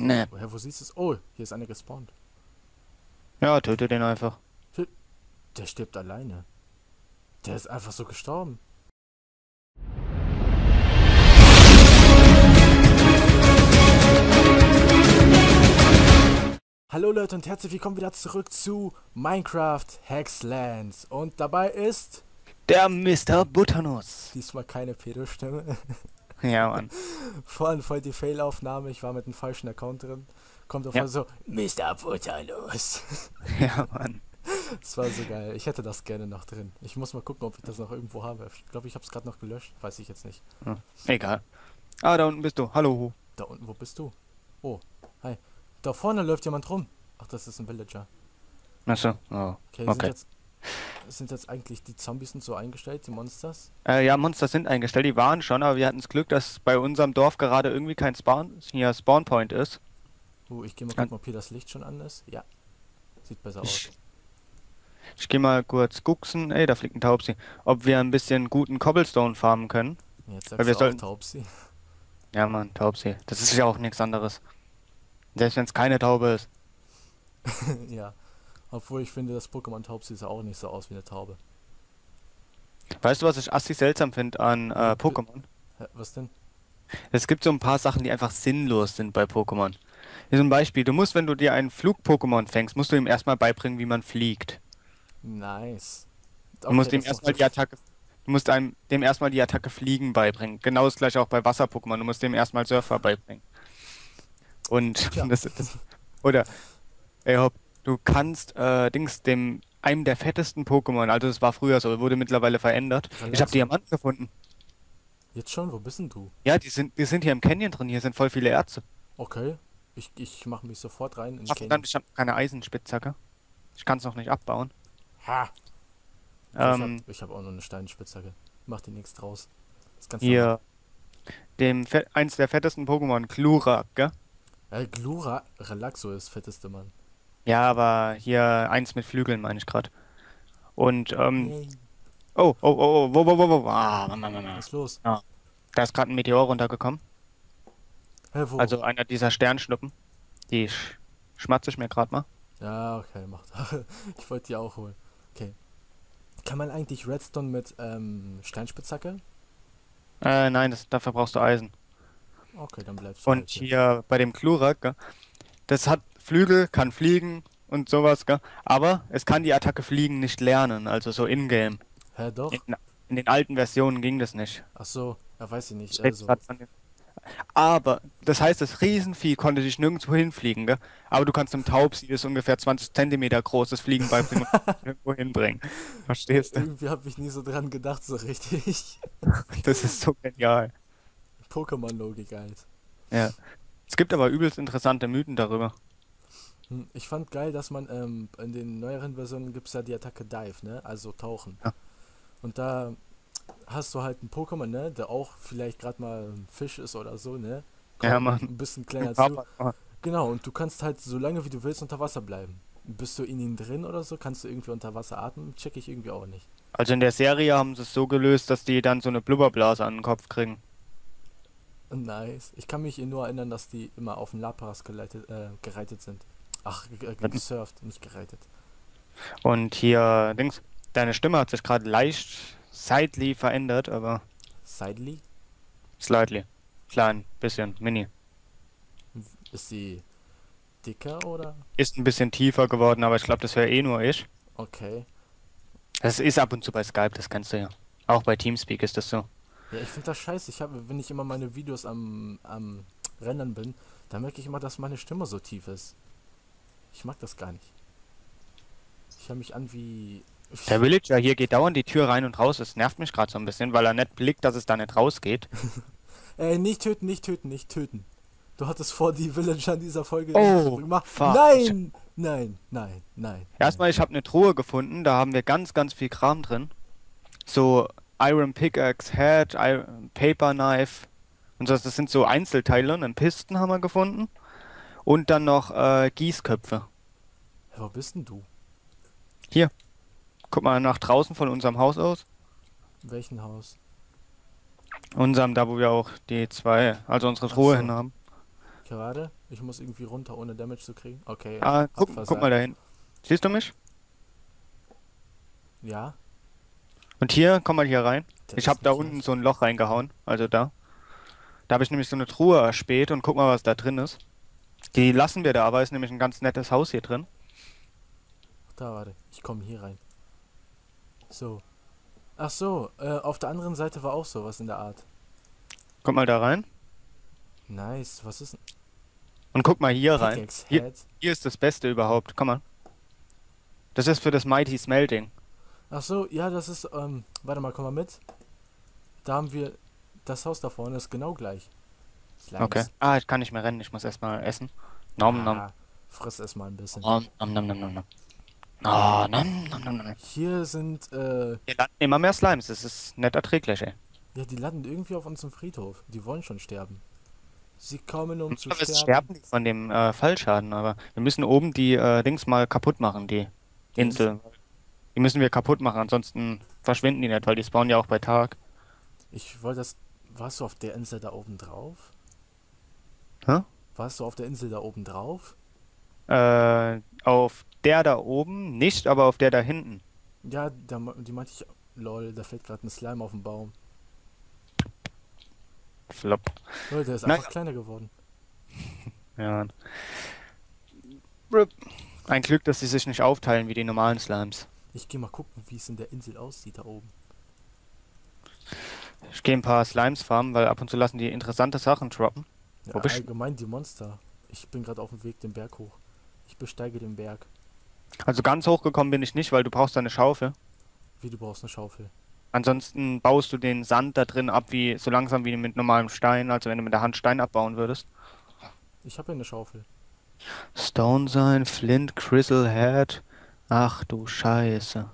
Ne. Woher, wo siehst du es? Oh, hier ist einer gespawnt. Ja, töte den einfach. Der stirbt alleine. Der ist einfach so gestorben. Hallo Leute und herzlich willkommen wieder zurück zu Minecraft Hexlands. Und dabei ist Der Mr. Butternuss. diesmal keine Pedo-Stimme. Ja, Mann. Vorhin voll die Fail-Aufnahme. Ich war mit dem falschen Account drin. Kommt auf Ja. einmal so, Mr. Butternuss. Ja, Mann. Das war so geil. Ich hätte das gerne noch drin. Ich muss mal gucken, ob ich das noch irgendwo habe. Ich glaube, ich habe es gerade noch gelöscht. Weiß ich jetzt nicht. Egal. Ah, da unten bist du. Hallo. Da unten, wo bist du? Oh, hi. Da vorne läuft jemand rum. Ach, das ist ein Villager. Achso. Oh. Okay, Okay. Sind, jetzt, eigentlich die Zombies und so eingestellt, die Monsters? Äh, ja, Monster sind eingestellt. Die waren schon, aber wir hatten das Glück, dass bei unserem Dorf gerade irgendwie kein Spawn, hier Spawnpoint ist. Oh, ich gehe mal gucken, ob hier das Licht schon an ist. Ja. Sieht besser aus. Ich, gehe mal kurz gucken. Ey, da fliegt ein Taubsi. Ob wir ein bisschen guten Cobblestone farmen können. Jetzt weil sagst wir du auch sollten- Taubsi. Ja, Mann, Taubsi. Das ist ja auch nichts anderes. Selbst wenn es keine Taube ist. ja. Obwohl ich finde, das Pokémon Taubsi sah auch nicht so aus wie eine Taube. Weißt du, was ich assi seltsam finde an äh, Pokémon? Was denn? Es gibt so ein paar Sachen, die einfach sinnlos sind bei Pokémon. Hier zum Beispiel, du musst, wenn du dir einen Flug-Pokémon fängst, musst du ihm erstmal beibringen, wie man fliegt. Nice. Du musst Okay, ihm erstmal die Attacke, du musst einem, dem erstmal die Attacke Fliegen beibringen. Genau das gleiche auch bei Wasser-Pokémon. Du musst dem erstmal Surfer beibringen. Und Ja. das, das, oder, ey, hopp, du kannst äh, Dings dem einem der fettesten Pokémon, also das war früher so, wurde mittlerweile verändert. Ich Relax. habe Diamanten gefunden. Jetzt schon? Wo bist denn du? Ja, die sind, die sind hier im Canyon drin. Hier sind voll viele Erze. Okay. Ich, ich mache mich sofort rein in Ach, Canyon. verdammt, ich habe keine Eisenspitzhacke. Ich kann es noch nicht abbauen. Ha! Ähm, ich habe ich hab auch noch eine Steinspitzhacke. Mach dir nichts draus. Das kannst hier, dem eins der fettesten Pokémon, Glurak, gell? Äh, Glura, Relaxo ist fetteste Mann. Ja, aber hier eins mit Flügeln meine ich gerade. Und, ähm, oh, oh, oh, oh, wo, wo, wo, wo, ah, Mann, Mann, Mann, Mann. Was ist los? Da ist gerade ein Meteor runtergekommen. Hä, wo? Also einer dieser Sternschnuppen. Die sch schmatze ich mir gerade mal. Ja, okay, macht. ich wollte die auch holen. Okay. Kann man eigentlich Redstone mit ähm, Steinspitzhacke? Äh, nein, das, dafür brauchst du Eisen. Okay, dann bleibst du Und halt hier. bei dem Glurak, gell? Das hat Flügel, kann fliegen und sowas, gell? Aber es kann die Attacke Fliegen nicht lernen, also so in-game. Hä, doch? In, in den alten Versionen ging das nicht. Ach so, ja, weiß ich nicht. Also, Aber, das heißt, das Riesenvieh konnte dich nirgendwo hinfliegen, gell? Aber du kannst einem Taubsi, das ungefähr 20 Zentimeter großes Fliegen beibringen und irgendwo hinbringen. Verstehst du? irgendwie habe ich nie so dran gedacht, so richtig. Das ist so genial. Pokémon-Logik halt. Ja. Es gibt aber übelst interessante Mythen darüber. Hm, Ich fand geil, dass man ähm, in den neueren Versionen gibt es ja die Attacke Dive, ne? Also tauchen. Ja. Und da hast du halt einen Pokémon, ne? Der auch vielleicht gerade mal ein Fisch ist oder so, ne? Ja, Kommt Mann. Ein bisschen kleiner. Papa- Genau, und du kannst halt so lange wie du willst unter Wasser bleiben. Bist du in ihn drin oder so? Kannst du irgendwie unter Wasser atmen? Check ich irgendwie auch nicht. Also in der Serie haben sie es so gelöst, dass die dann so eine Blubberblase an den Kopf kriegen. Nice. Ich kann mich nur erinnern, dass die immer auf den Lapras geleitet, äh, gereitet sind. Ach, äh, gesurft, nicht gereitet. Und hier, Dings, deine Stimme hat sich gerade leicht slightly verändert, aber Sidely? slightly. Klein, bisschen, mini. Ist sie dicker oder? Ist ein bisschen tiefer geworden, aber ich glaube, das wäre eh nur ich. Okay. Das ist ab und zu bei Skype, das kennst du ja. Auch bei Teamspeak ist das so. Ja, ich finde das scheiße. Ich habe, wenn ich immer meine Videos am, am Rendern bin, dann merke ich immer, dass meine Stimme so tief ist. Ich mag das gar nicht. Ich höre mich an wie. Der Villager hier geht dauernd die Tür rein und raus. Das nervt mich gerade so ein bisschen, weil er nicht blickt, dass es da nicht rausgeht. Ey, nicht töten, nicht töten, nicht töten. Du hattest vor, die Villager in dieser Folge Oh, gemacht. fuck. Nein! Nein, nein, nein. Erstmal, ich habe eine Truhe gefunden, da haben wir ganz, ganz viel Kram drin. So Iron Pickaxe, Head, Iron, Paper Knife und so. Das sind so Einzelteile. Einen Pisten haben wir gefunden. Und dann noch äh, Gießköpfe. Hä, Wo bist denn du? Guck mal nach draußen von unserem Haus aus. In welchem Haus? Unserem, da wo wir auch die zwei, also unsere Truhe so. hin haben. Warte. Ich muss irgendwie runter, ohne Damage zu kriegen. Okay. Ah, guck, guck mal dahin. Siehst du mich? Ja. Und hier, komm mal hier rein. der Ich habe da nicht unten leicht. so ein Loch reingehauen, also da. Da habe ich nämlich so eine Truhe erspäht und guck mal, was da drin ist. Die lassen wir da, aber ist nämlich ein ganz nettes Haus hier drin. Da, warte. Ich komme hier rein. So. Ach so, äh, auf der anderen Seite war auch sowas in der Art. Guck mal da rein Nice. Was ist und guck mal hier ein rein. Hier, hier ist das Beste überhaupt. Komm mal. Das ist für das Mighty Smelting. Ach so, ja, das ist, ähm, warte mal, komm mal mit. Da haben wir, das Haus da vorne ist genau gleich. Slimes. Okay. Ah, ich kann nicht mehr rennen. Ich muss erstmal essen. Nom nom. Ah, friss erst mal ein bisschen. Nom nom nom nom nom. nom. Ah, nom nom nom nom. Hier sind, äh, Hier landen immer mehr Slimes. Das ist nett erträglich, ey. ja, die landen irgendwie auf unserem Friedhof. Die wollen schon sterben. Sie kommen, um zu Aber es sterben. sterben die von dem äh, Fallschaden, aber wir müssen oben die äh, Dings mal kaputt machen, die Die Insel. Die müssen wir kaputt machen, ansonsten verschwinden die nicht, weil die spawnen ja auch bei Tag. Ich wollte das, warst du auf der Insel da oben drauf? Hä? Warst du auf der Insel da oben drauf? Äh, auf der da oben nicht, aber auf der da hinten. Ja, da, die meinte ich, lol, da fällt gerade ein Slime auf den Baum. Flop. Lol, der ist Nein. einfach kleiner geworden. Ja. Ein Glück, dass sie sich nicht aufteilen wie die normalen Slimes. Ich gehe mal gucken, wie es in der Insel aussieht da oben. Ich gehe ein paar Slimes farmen, weil ab und zu lassen die interessante Sachen droppen. Ja, Wo bist du? allgemein die Monster. Ich bin gerade auf dem Weg den Berg hoch. Ich besteige den Berg. Also ganz hochgekommen bin ich nicht, weil du brauchst eine Schaufel. Wie du brauchst eine Schaufel. Ansonsten baust du den Sand da drin ab, wie so langsam wie mit normalem Stein, also wenn du mit der Hand Stein abbauen würdest. Ich habe ja eine Schaufel. Stone sein, Flint, Crystal Head. Ach du Scheiße.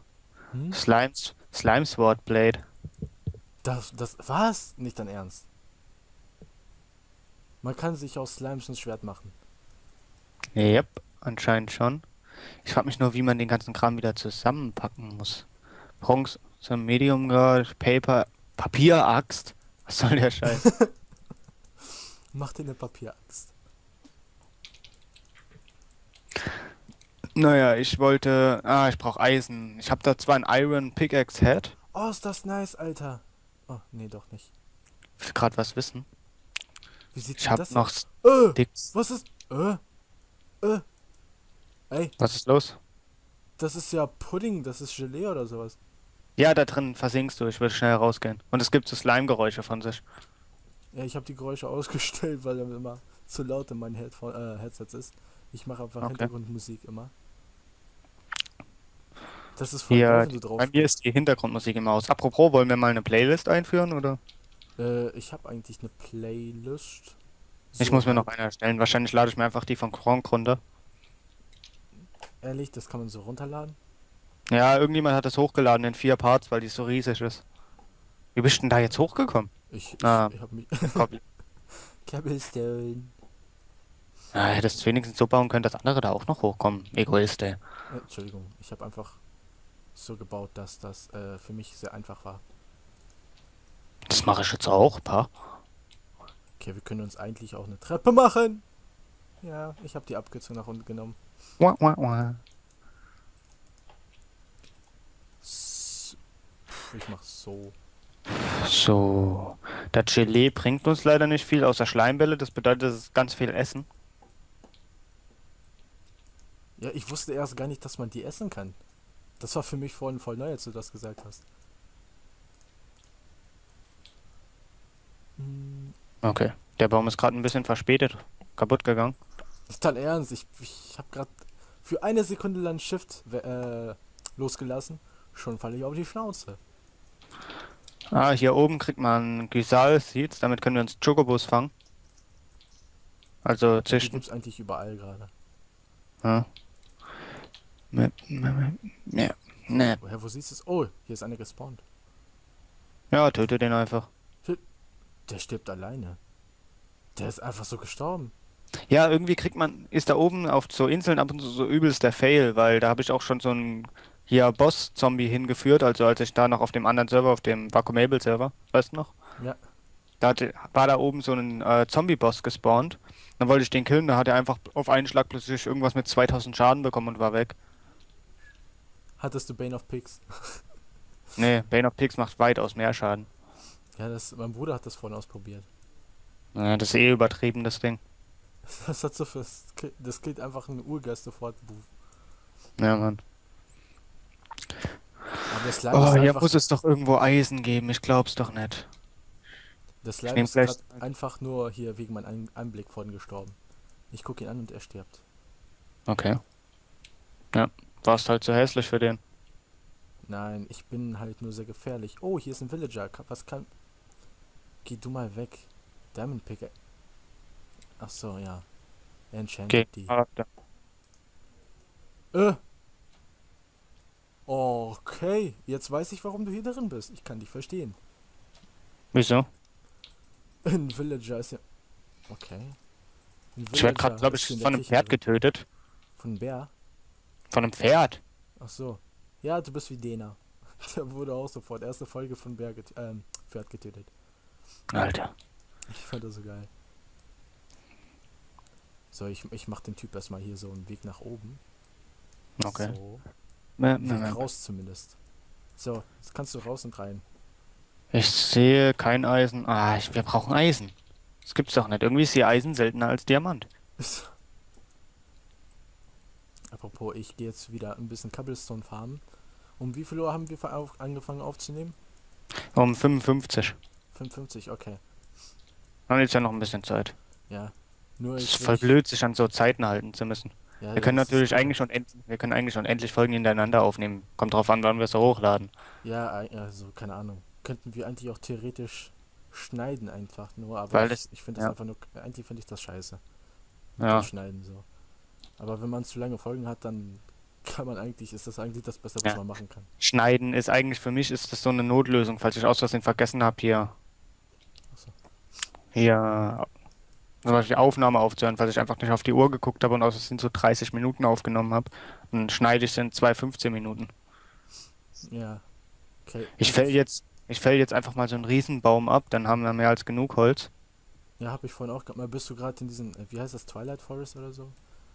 Hm? Slimes, Slime Sword Blade. Das, das, was? Nicht dein Ernst. Man kann sich aus Slimes ein Schwert machen. Yep, anscheinend schon. Ich frage mich nur, wie man den ganzen Kram wieder zusammenpacken muss. Bronze, so Medium Guard, Paper, Papieraxt. Was soll der Scheiß? Mach dir eine Papieraxt. naja, ich wollte. Ah, ich brauche Eisen. Ich habe da zwar ein Iron Pickaxe Head. Oh, ist das nice, Alter. Oh, nee, doch nicht. Ich will gerade was wissen. Wie sieht Ich habe das noch aus? Äh, Sticks. was ist? Äh, äh. Ey, Was ist los? das ist ja Pudding, das ist Gelee oder sowas. Ja, da drin versinkst du. Ich würde schnell rausgehen. Und es gibt so Slime-Geräusche von sich. Ja, ich habe die Geräusche ausgestellt, weil er immer zu laut in meinen Headphone, äh, Headsets ist. Ich mache einfach Okay. Hintergrundmusik immer. Das ist voll Hier, geil, wenn du drauf bei mir ist die Hintergrundmusik im Haus. Apropos, wollen wir mal eine Playlist einführen, oder? Äh, ich habe eigentlich eine Playlist. Ich So muss mir noch eine erstellen. Wahrscheinlich lade ich mir einfach die von Kronk runter. Ehrlich, das kann man so runterladen? Ja, irgendjemand hat das hochgeladen in vier Parts, weil die so riesig ist. Wie bist du denn da jetzt hochgekommen? Ich, ich, Ah. ich habe mich. Cobblestone. Ja, hättest du wenigstens so bauen können, dass andere da auch noch hochkommen. Egoist, ey. Äh, Entschuldigung, ich habe einfach so gebaut, dass das äh, für mich sehr einfach war. Das mache ich jetzt auch, pa. Okay, wir können uns eigentlich auch eine Treppe machen. Ja, ich habe die Abkürzung nach unten genommen. Wah, wah, wah. Ich mach so. So. Das Gelee bringt uns leider nicht viel, außer Schleimbälle. Das bedeutet, es ist ganz viel Essen. Ja, ich wusste erst gar nicht, dass man die essen kann. Das war für mich vorhin voll neu, als du das gesagt hast. Okay. Der Baum ist gerade ein bisschen verspätet. Kaputt gegangen. Ist dein Ernst? Ich, ich habe gerade für eine Sekunde lang Shift äh, losgelassen. Schon falle ich auf die Schnauze. Ah, hier oben kriegt man Gysal Seeds. Damit können wir uns Chocobos fangen. Also Die züchten. gibt's eigentlich überall gerade. Ja. Ne, ne. Woher, wo siehst du es? Oh, hier ist eine gespawnt. Ja, töte den einfach. Der stirbt alleine. Der ist einfach so gestorben. Ja, irgendwie kriegt man, ist da oben auf so Inseln ab und zu so übelst der Fail, weil da habe ich auch schon so einen hier Boss-Zombie hingeführt, also als ich da noch auf dem anderen Server, auf dem Vacuumable-Server, weißt du noch? Ja. Da hatte, war da oben so ein äh, Zombie-Boss gespawnt. Dann wollte ich den killen, da hat er einfach auf einen Schlag plötzlich irgendwas mit 2000 Schaden bekommen und war weg. Hattest du Bane of Pigs? Nee, Bane of Pigs macht weitaus mehr Schaden. Ja, das, mein Bruder hat das vorhin ausprobiert. Ja, das ist eh übertrieben, das Ding. Das hat so für, das killt einfach einen Urgeist sofort. Ja, Mann. Aber das Slime Oh, hier muss es doch irgendwo Eisen geben, ich glaub's doch nicht. das Slime ist gleich- einfach nur hier wegen meinem Ein Anblick vorhin gestorben. Ich gucke ihn an und er stirbt. Okay. Ja, warst halt zu hässlich für den. Nein, ich bin halt nur sehr gefährlich. Oh, hier ist ein Villager. Was kann... Geh du mal weg. Diamond Picker. Ach so, ja. Enchanted Okay, die. Charakter. Äh. Okay, jetzt weiß ich, warum du hier drin bist. Ich kann dich verstehen. Wieso? Ein Villager ist ja... Okay. Ein Ich werde gerade, glaube ich, von einem Pferd getötet. Von einem Bär? Von einem Pferd? Ach so. Ja, du bist wie Dena. Der wurde auch sofort. Erste Folge von Bär get ähm, Pferd getötet. Alter. Ich fand das so geil. So, ich, ich mach den Typ erstmal hier so einen Weg nach oben. Okay. So. Weg mä- mä. raus zumindest. So, jetzt kannst du raus und rein. Ich sehe kein Eisen. Ah, ich, wir brauchen Eisen. Das gibt's doch nicht. Irgendwie ist hier Eisen seltener als Diamant. Apropos, ich gehe jetzt wieder ein bisschen Cobblestone farmen. Um wie viel Uhr haben wir angefangen aufzunehmen? Um 55. 55, okay. Dann ist ja noch ein bisschen Zeit. Ja. Nur Es ist voll blöd, sich an so Zeiten halten zu müssen. Ja, Wir können natürlich eigentlich schon endlich, wir können eigentlich schon endlich Folgen hintereinander aufnehmen. Kommt drauf an, wann wir es so hochladen. Ja, also keine Ahnung. Könnten wir eigentlich auch theoretisch schneiden einfach nur, aber Weil ich, ich finde das ja. einfach nur, eigentlich finde ich das scheiße. Ja. Mit Schneiden so. Aber wenn man zu lange Folgen hat, dann kann man eigentlich, ist das eigentlich das Beste, was Ja. man machen kann. Schneiden ist eigentlich für mich ist das so eine Notlösung, falls ich aus Versehen vergessen habe, hier. Hier. Zum Beispiel Aufnahme aufzuhören, falls ich einfach nicht auf die Uhr geguckt habe und aus Versehen so 30 Minuten aufgenommen habe. Dann schneide ich es in zwei 15 Minuten. Ja. Okay. Ich fäll jetzt, ich fäll jetzt einfach mal so einen Riesenbaum ab, dann haben wir mehr als genug Holz. Ja, habe ich vorhin auch gerade mal. Bist du gerade in diesen, äh, wie heißt das, Twilight Forest oder so?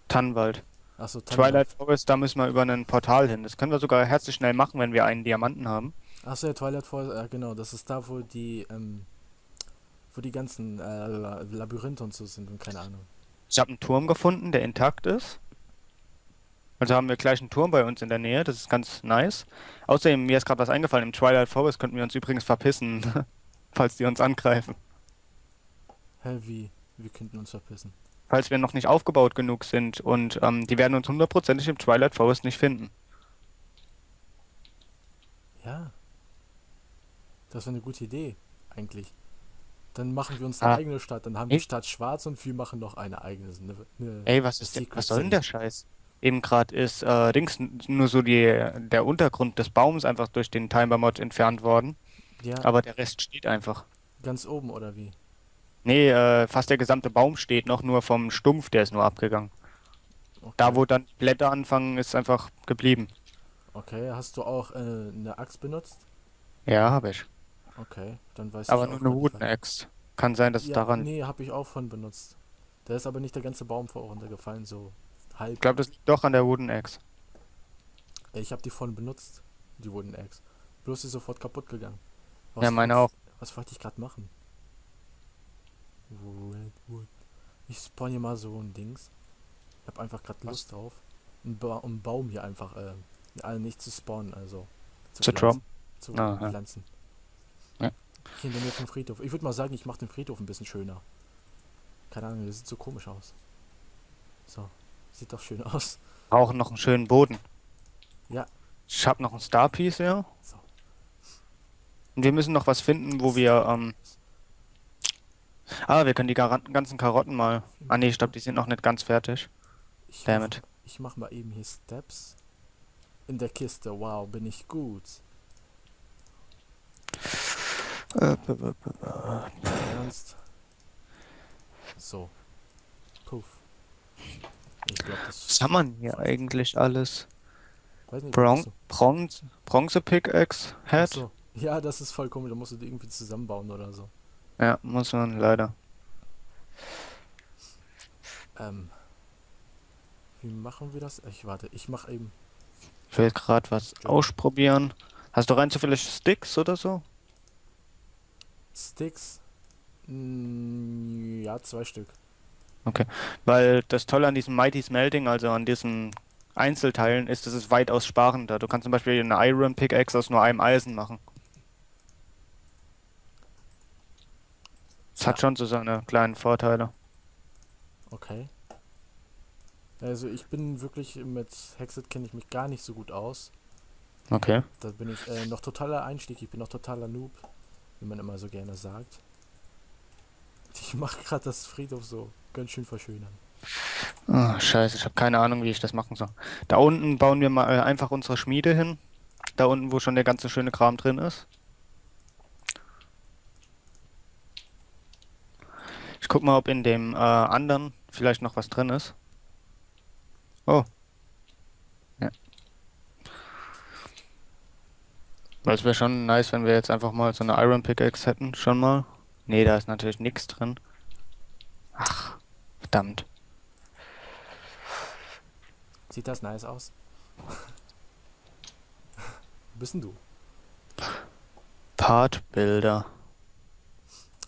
Tannenwald. Achso, Twilight Forest, da müssen wir über ein Portal hin. Das können wir sogar herzlich schnell machen, wenn wir einen Diamanten haben. Achso, ja, Twilight Forest, ja genau, das ist da, wo die, ähm, wo die ganzen äh, La- Labyrinthe und so sind und keine Ahnung. Ich habe einen Turm gefunden, der intakt ist. Also haben wir gleich einen Turm bei uns in der Nähe, das ist ganz nice. Außerdem, mir ist gerade was eingefallen, im Twilight Forest könnten wir uns übrigens verpissen, falls die uns angreifen. Hä, wie? Wir könnten uns verpissen. Falls wir noch nicht aufgebaut genug sind und ähm, die werden uns hundertprozentig im Twilight Forest nicht finden. Ja. Das wäre eine gute Idee, eigentlich. Dann machen wir uns eine Ah. eigene Stadt. Dann haben die Stadt schwarz und wir machen noch eine eigene. Eine, eine Ey, was ist denn, was soll denn der Scheiß? Eben gerade ist äh, Dings nur so die, der Untergrund des Baums einfach durch den Timer-Mod entfernt worden, Ja, aber der Rest steht einfach. ganz oben oder wie? Nee, äh, fast der gesamte Baum steht noch, nur vom Stumpf, der ist nur abgegangen. Okay. Da, wo dann die Blätter anfangen, ist einfach geblieben. Okay, hast du auch äh, eine Axt benutzt? Ja, habe ich. Okay, dann weiß Aber ich nur auch eine grad Wooden nicht, Axe. Kann sein, dass was- Ja, daran. nee, habe ich auch von benutzt. Da ist aber nicht der ganze Baum vor runtergefallen, so halb. Ich glaube, das liegt doch an der Wooden Axe. Ich habe die vorhin benutzt, die Wooden Axe. Bloß ist sofort kaputt gegangen. Ja, meine auch. Was wollte ich gerade machen? Redwood. Ich spawn hier mal so ein Dings. Ich habe einfach gerade Was? Lust drauf. Einen, ba einen Baum hier einfach, äh, nicht zu spawnen, also Zu pflanzen. droppen? Zu Ah, pflanzen. Ja. Hier in der Nähe vom Friedhof. Ich würde mal sagen, ich mache den Friedhof ein bisschen schöner. Keine Ahnung, der sieht so komisch aus. So, sieht doch schön aus. Brauchen noch einen schönen Boden. Ja. Ich habe noch ein Star Piece, ja. So. Und wir müssen noch was finden, wo wir, ähm. Ah, wir können die ganzen Karotten mal. Ah, nee, ich glaube, die sind noch nicht ganz fertig. Ich Damn mach, ich mach mal eben hier Steps. In der Kiste, wow, bin ich gut. Ernst? So. Puff. Das. Was haben wir hier eigentlich alles? Nicht, Bron Bronze, Bronze Pickaxe, Head. Achso. Ja, das ist voll komisch. Da musst du die irgendwie zusammenbauen oder so. Ja, muss man leider. Ähm. Wie machen wir das? Ich warte, ich mach eben. Ich will gerade was ausprobieren. Hast du rein zufällig Sticks oder so? Sticks. Mm, ja, zwei Stück. Weil das Tolle an diesem Mighty Smelting, also an diesen Einzelteilen, ist, dass es weitaus sparender. Du kannst zum Beispiel eine Iron Pickaxe aus nur einem Eisen machen. Es hat Ja. schon so seine kleinen Vorteile. Okay. Also ich bin wirklich mit Hexet kenne ich mich gar nicht so gut aus. Okay. Da bin ich äh, noch totaler Einstieg, ich bin noch totaler Noob, wie man immer so gerne sagt. Ich mache gerade das Friedhof so ganz schön verschönern. Ah, scheiße, ich habe keine Ahnung, wie ich das machen soll. Da unten bauen wir mal äh, einfach unsere Schmiede hin. Da unten, wo schon der ganze schöne Kram drin ist. Ich guck mal, ob in dem äh, anderen vielleicht noch was drin ist. Oh. Weil es wäre schon nice, wenn wir jetzt einfach mal so eine Iron Pickaxe hätten, schon mal. Nee, da ist natürlich nichts drin. Ach, verdammt. Sieht das nice aus? Wo bist denn du? Partbilder.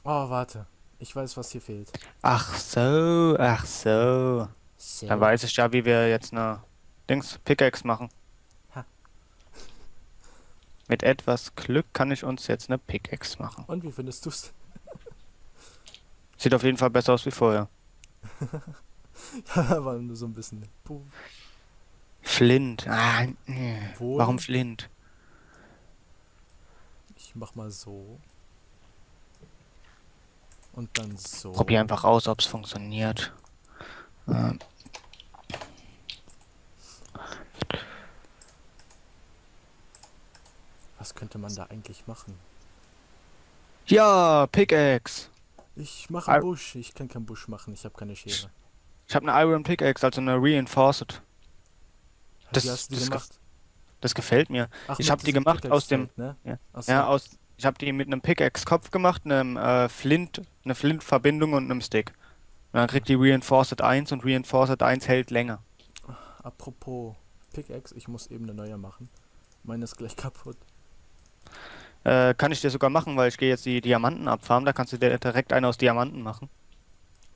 Oh, warte. Ich weiß, was hier fehlt. Ach so, ach so. So. Dann weiß ich ja, wie wir jetzt eine Dings Pickaxe machen. Mit etwas Glück kann ich uns jetzt eine Pickaxe machen. Und wie findest du's? Sieht auf jeden Fall besser aus wie vorher. ja, aber nur so ein bisschen. Puh. Flint. Ah, nee. Warum Flint? Ich mach mal so. Und dann so. Probier einfach aus, ob es funktioniert. Ähm. Was könnte man da eigentlich machen? Ja, Pickaxe. Ich mache einen Busch. Ich kann keinen Busch machen. Ich habe keine Schere. Ich habe eine Iron Pickaxe, also eine Reinforced. Das- das gemacht? Das gefällt mir. Ach, ich mit hab die gemacht aus dem- Ne? Ja. So. Ja, aus. Ich habe die mit einem Pickaxe-Kopf gemacht, einem äh, Flint, eine Flint-Verbindung und einem Stick. Und dann kriegt die Reinforced 1 und Reinforced 1 hält länger. Apropos Pickaxe, ich muss eben eine neue machen. Meine ist gleich kaputt. Äh, kann ich dir sogar machen, weil ich gehe jetzt die Diamanten abfarmen, da kannst du dir direkt eine aus Diamanten machen.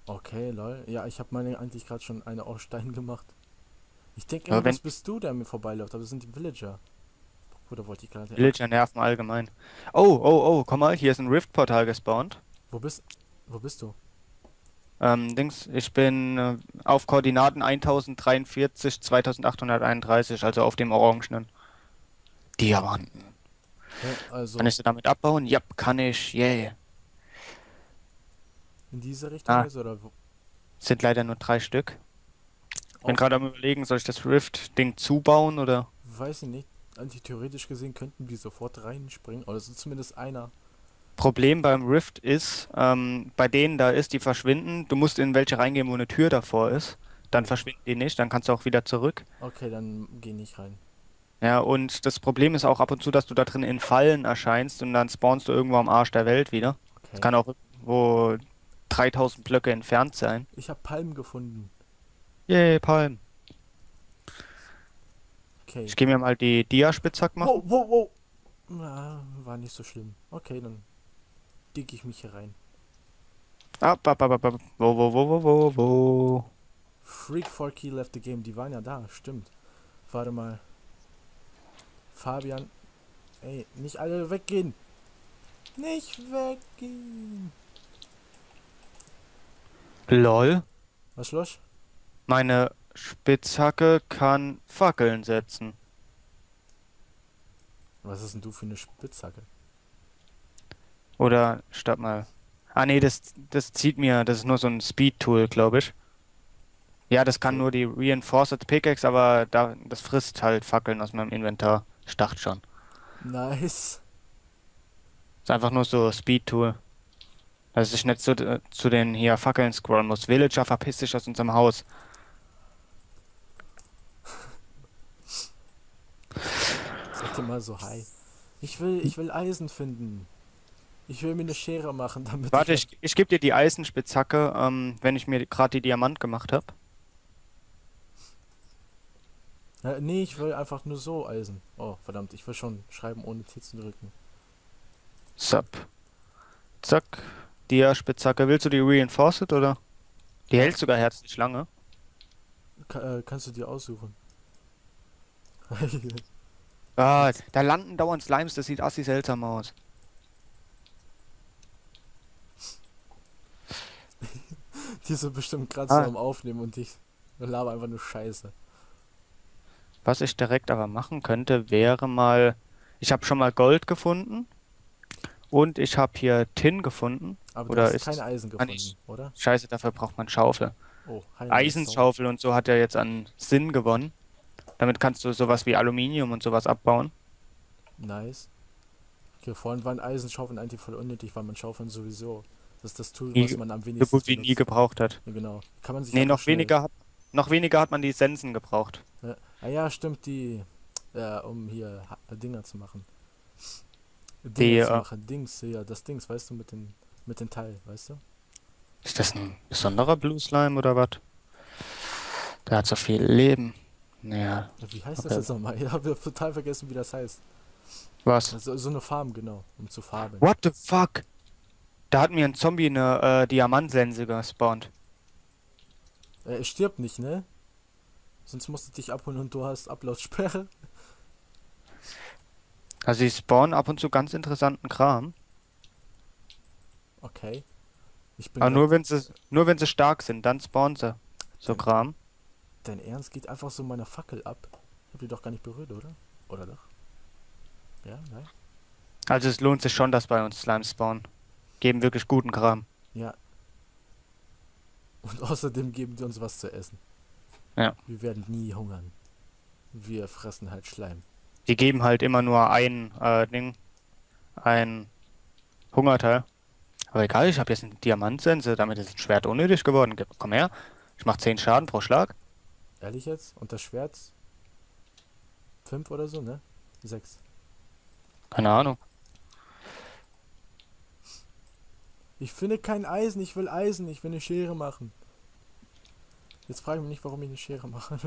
Okay, lol. Ja, ich habe meine eigentlich gerade schon eine aus Stein gemacht. Ich denke Aber immer, das bist du, der mir vorbeiläuft, aber das sind die Villager. Oder wollte ich gerade. Villager nerven allgemein. Oh, oh, oh, komm mal, hier ist ein Rift-Portal gespawnt. Wo bist Wo bist du? Ähm, Dings, ich bin äh, auf Koordinaten 1043, 2831, also auf dem orangenen. Diamanten. Also Kann ich sie damit abbauen? Ja, kann ich, yeah. in diese Richtung Ah. ist oder wo? Sind leider nur drei Stück. Bin Auf- gerade am überlegen, soll ich das Rift-Ding zubauen oder? Weiß ich nicht. Eigentlich theoretisch gesehen könnten die sofort reinspringen. Oder so zumindest einer. Problem beim Rift ist, ähm, bei denen da ist, die verschwinden. Du musst in welche reingehen, wo eine Tür davor ist. Dann verschwinden die nicht, dann kannst du auch wieder zurück. Okay, dann geh nicht rein. Ja, und das Problem ist auch ab und zu, dass du da drin in Fallen erscheinst und dann spawnst du irgendwo am Arsch der Welt wieder. Okay. Das kann auch irgendwo 3000 Blöcke entfernt sein. Ich habe Palmen gefunden. Yay, Palm. Okay. Ich gehe mir mal die Dia-Spitzhack machen. Wow, wow, wow. Na, war nicht so schlimm. Okay, dann dick ich mich hier rein. Ab, ab, ab, ab, ab. Wo, wo, wo, wo, wo, wo. Freak 4 Key left the game. Die waren ja da, stimmt. Warte mal. Fabian. Ey, nicht alle weggehen. Nicht weggehen. Lol. Was los? Meine Spitzhacke kann Fackeln setzen. Was ist denn du für eine Spitzhacke? Oder statt mal. Ah nee, das, das zieht mir, das ist nur so ein Speed-Tool, glaube ich. Ja, das kann nur die Reinforced Pickaxe, aber da, das frisst halt Fackeln aus meinem Inventar. Ich dachte schon. Nice. Ist einfach nur so Speed-Tool. Dass ich nicht zu, zu den hier Fackeln scrollen muss. Villager, verpiss dich aus unserem Haus. Sag dir mal so hi. Ich will, ich will Eisen finden. Ich will mir eine Schere machen, damit Warte, ich... ich, ich gebe dir die Eisenspitzhacke, ähm, wenn ich mir gerade die Diamant gemacht habe. Ja, nee, ich will einfach nur so Eisen. Oh, verdammt, ich will schon schreiben ohne T zu drücken. Sup. Zack. Dia-Spitzhacke. Willst du die Reinforced oder? Die hält sogar herzlich lange. Ka äh, kannst du dir aussuchen. Ah, da landen dauernd Slimes, das sieht assi seltsam aus. Die sind bestimmt gerade Ah. so am Aufnehmen und ich laber einfach nur Scheiße. Was ich direkt aber machen könnte, wäre mal. Ich habe schon mal Gold gefunden. Und ich habe hier Tin gefunden. Aber Oder ist- keine Eisen gefunden, nicht. oder? Scheiße, dafür braucht man Schaufel. Oh, Eisenschaufel und so hat ja jetzt an Sinn gewonnen. Damit kannst du sowas wie Aluminium und sowas abbauen. Nice. Okay, vorhin waren Eisenschaufeln eigentlich voll unnötig, weil man Schaufeln sowieso. Das ist das Tool, Nie- was man am So wenigsten gut wie nie gebraucht hat. Ja, genau. Kann man sich Nee, noch weniger hat, noch weniger hat man die Sensen gebraucht. Ah ja, stimmt, die, äh, um hier Dinger zu machen. Dinger Die, zu äh, machen. Dings, ja, das Dings, weißt du, mit den, mit den Teil, weißt du? Ist das ein besonderer Blue Slime oder was? Der hat so viel Leben. Naja, Ja, Wie heißt Okay. das jetzt nochmal? Ich habe total vergessen, wie das heißt. was? Also, so eine Farm, genau, um zu farben. What the fuck? Da hat mir ein Zombie eine äh, Diamantsense gespawnt. Äh, es stirbt nicht, ne? Sonst musst du dich abholen und du hast Upload-Sperre. Also die spawnen ab und zu ganz interessanten Kram. Okay. Ich bin Aber nur wenn sie nur wenn sie stark sind, dann spawnen sie. So Ähm. Kram. Dein Ernst geht einfach so meine Fackel ab. Ich hab die doch gar nicht berührt, oder? Oder doch? Ja, nein? Also es lohnt sich schon, dass bei uns Slimes spawnen. Geben wirklich guten Kram. Ja. Und außerdem geben die uns was zu essen. Ja. Wir werden nie hungern. Wir fressen halt Schleim. Die geben halt immer nur ein äh, Ding, ein Hungerteil. Aber egal, ich habe jetzt eine Diamantsense, damit ist ein Schwert unnötig geworden. Komm her, ich mach 10 Schaden pro Schlag. Ehrlich jetzt? Und das Schwert? Fünf oder so, ne? Sechs. Keine Ahnung. Ich finde kein Eisen, ich will Eisen, ich will eine Schere machen. Jetzt frage ich mich nicht, warum ich eine Schere mache.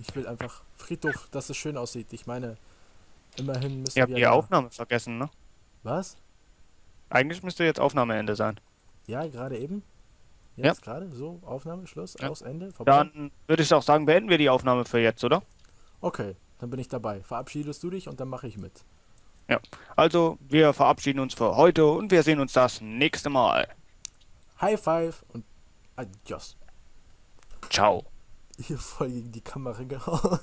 ich will einfach Friedhof, dass es schön aussieht. Ich meine, immerhin müssen Ihr habt die Aufnahme vergessen, ne? Was? Eigentlich müsste jetzt Aufnahmeende sein. Ja, gerade eben? Ja. Jetzt gerade? So, Aufnahme, Schluss, Ja. aus, Ende, vorbei? Dann würde ich auch sagen, beenden wir die Aufnahme für jetzt, oder? Okay, dann bin ich dabei. Verabschiedest du dich und dann mache ich mit. Also, wir verabschieden uns für heute und wir sehen uns das nächste Mal. High Five und Adios. Ciao. Hier voll gegen die Kamera gehauen.